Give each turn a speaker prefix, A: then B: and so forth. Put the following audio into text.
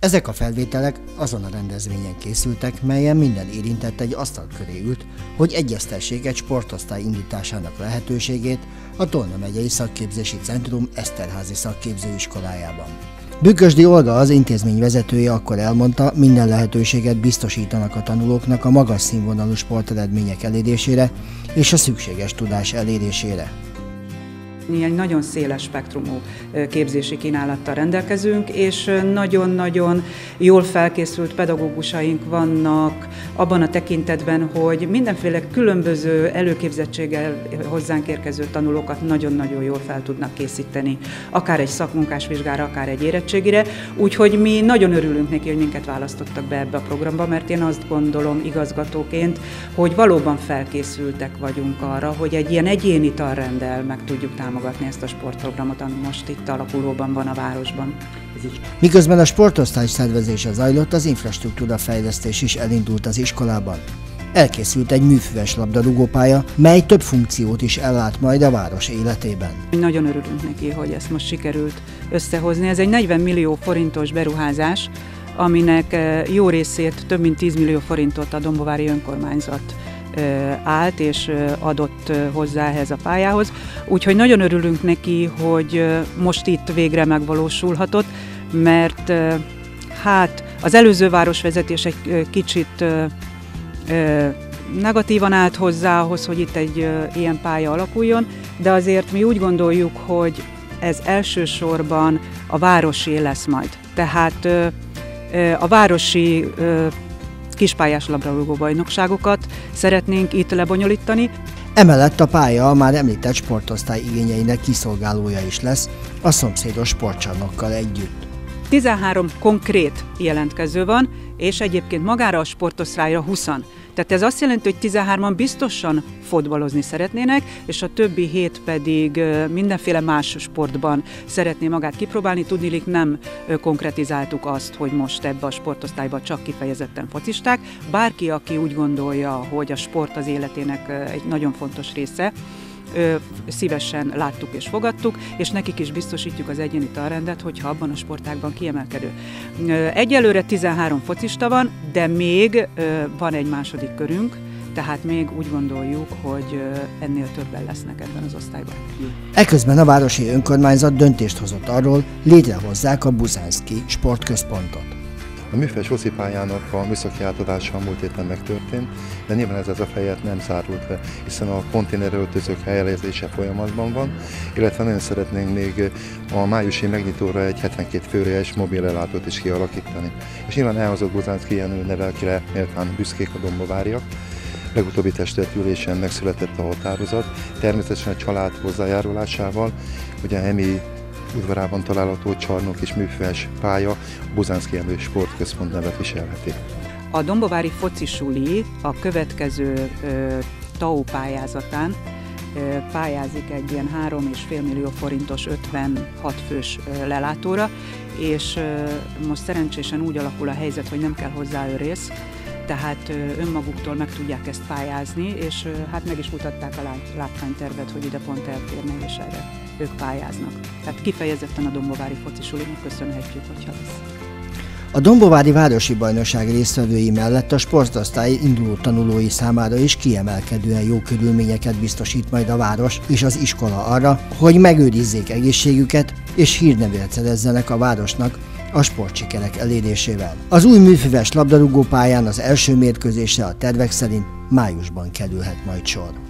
A: Ezek a felvételek azon a rendezvényen készültek, melyen minden érintett egy asztal köré ült, hogy egyeztessék egy sportosztály indításának lehetőségét a Tolna megyei szakképzési centrum Eszterházi szakképzőiskolájában. Bükkösdi Olga az intézmény vezetője akkor elmondta, minden lehetőséget biztosítanak a tanulóknak a magas színvonalú sporteredmények elérésére és a szükséges tudás elérésére.
B: Mi egy nagyon széles spektrumú képzési kínálattal rendelkezünk, és nagyon-nagyon jól felkészült pedagógusaink vannak abban a tekintetben, hogy mindenféle különböző előképzettséggel hozzánk érkező tanulókat nagyon-nagyon jól fel tudnak készíteni, akár egy szakmunkás vizsgára, akár egy érettségire. Úgyhogy mi nagyon örülünk neki, hogy minket választottak be ebbe a programba, mert én azt gondolom igazgatóként, hogy valóban felkészültek vagyunk arra, hogy egy ilyen egyéni tanrendel meg tudjuk támogatni támogatni ezt a sportprogramot, ami most itt alakulóban van a városban.
A: Miközben a sportosztály szervezése zajlott, az infrastruktúra fejlesztés is elindult az iskolában. Elkészült egy műfüves labdarúgópálya, mely több funkciót is ellát majd a város életében.
B: Nagyon örülünk neki, hogy ezt most sikerült összehozni. Ez egy 40 millió forintos beruházás, aminek eh, jó részét, több mint 10 millió forintot a Dombovári önkormányzat állt és adott hozzá ehhez a pályához. Úgyhogy nagyon örülünk neki, hogy most itt végre megvalósulhatott, mert hát az előző városvezetés egy kicsit negatívan állt hozzá ahhoz, hogy itt egy ilyen pálya alakuljon, de azért mi úgy gondoljuk, hogy ez elsősorban a városi lesz majd. Tehát a városi kispályás labdarúgó bajnokságokat szeretnénk itt lebonyolítani.
A: Emellett a pálya a már említett sportosztály igényeinek kiszolgálója is lesz, a szomszédos sportcsarnokkal együtt.
B: 13 konkrét jelentkező van, és egyébként magára a sportosztályra 20 tehát ez azt jelenti, hogy 13-an biztosan fotbalozni szeretnének, és a többi hét pedig mindenféle más sportban szeretné magát kipróbálni. Tudnilik nem konkretizáltuk azt, hogy most ebbe a sportosztályba csak kifejezetten focisták. Bárki, aki úgy gondolja, hogy a sport az életének egy nagyon fontos része, szívesen láttuk és fogadtuk, és nekik is biztosítjuk az egyéni talrendet, hogyha abban a sportágban kiemelkedő. Egyelőre 13 focista van, de még van egy második körünk, tehát még úgy gondoljuk, hogy ennél többen lesznek ebben az osztályban.
A: Eközben a városi önkormányzat döntést hozott arról, létrehozzák a Buzánszki sportközpontot.
C: A műfes pályának a műszaki átadása a múlt héten megtörtént, de nyilván ez, ez a fejet nem zárult le, hiszen a konténeröltözők helyezése folyamatban van, illetve nagyon szeretnénk még a májusi megnyitóra egy 72 főréhes mobil ellátót is kialakítani. És nyilván elhozott Bozánszki Jenő neve, akire méltán büszkék a dombováriak. Legutóbbi testületülésen megszületett a határozat, természetesen a család hozzájárulásával, ugye Emi udvarában található csarnok és műfős pálya Bozánszki Emlő Sportközpont nevet viselheti.
B: A Dombovári Suli a következő ö, TAO pályázatán ö, pályázik egy ilyen 3,5 millió forintos 56 fős ö, lelátóra, és ö, most szerencsésen úgy alakul a helyzet, hogy nem kell hozzá őrész, tehát önmaguktól meg tudják ezt pályázni, és hát meg is mutatták a látványtervet, hogy ide pont eltérne, és erre ők pályáznak. Tehát kifejezetten a Dombovári focisulinak köszönhetjük, hogyha lesz.
A: A Dombovári Városi Bajnokság résztvevői mellett a sportosztály induló tanulói számára is kiemelkedően jó körülményeket biztosít majd a város és az iskola arra, hogy megőrizzék egészségüket és hírnevet szerezzenek a városnak a sportsikerek elérésével. Az új műfüves labdarúgó pályán az első mérkőzésre a tervek szerint májusban kerülhet majd sor.